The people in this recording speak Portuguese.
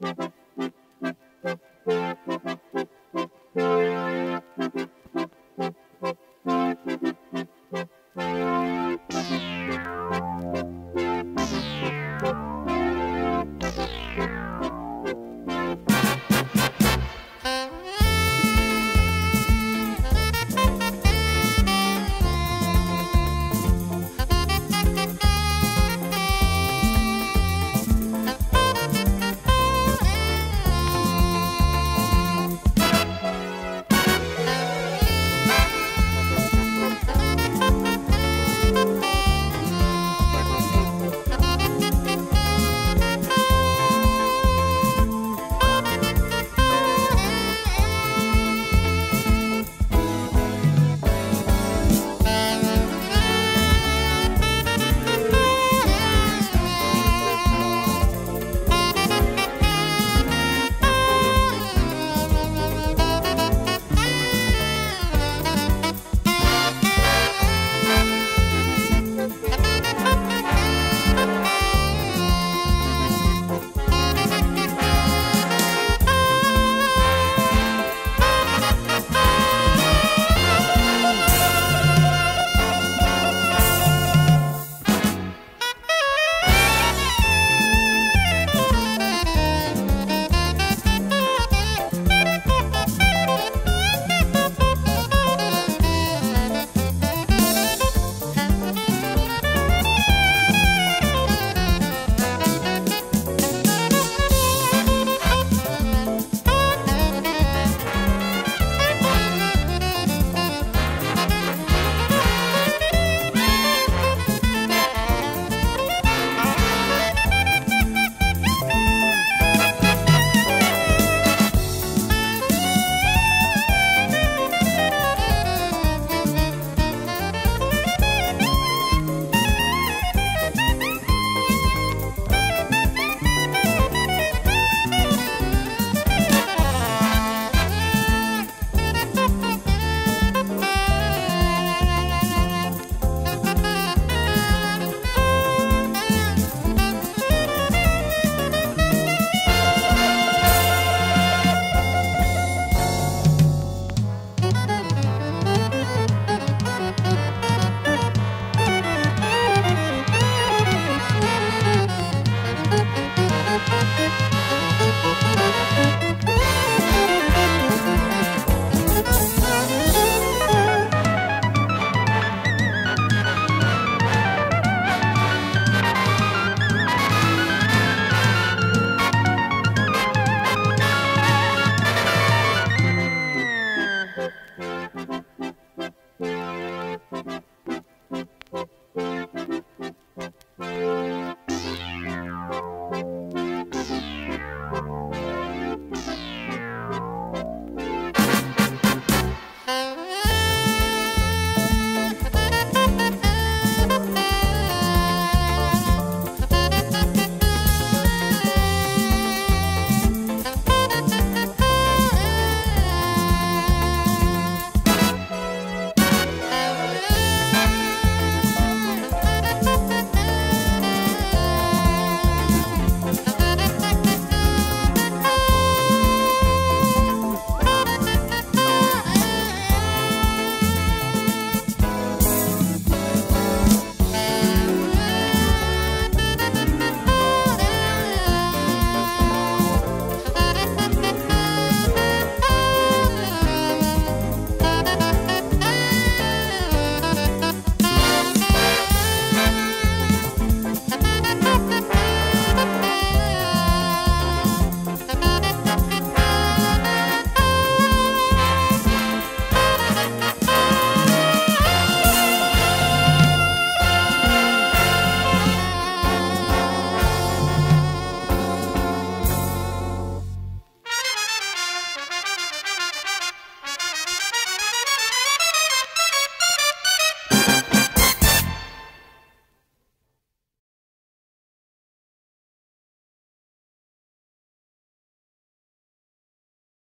Música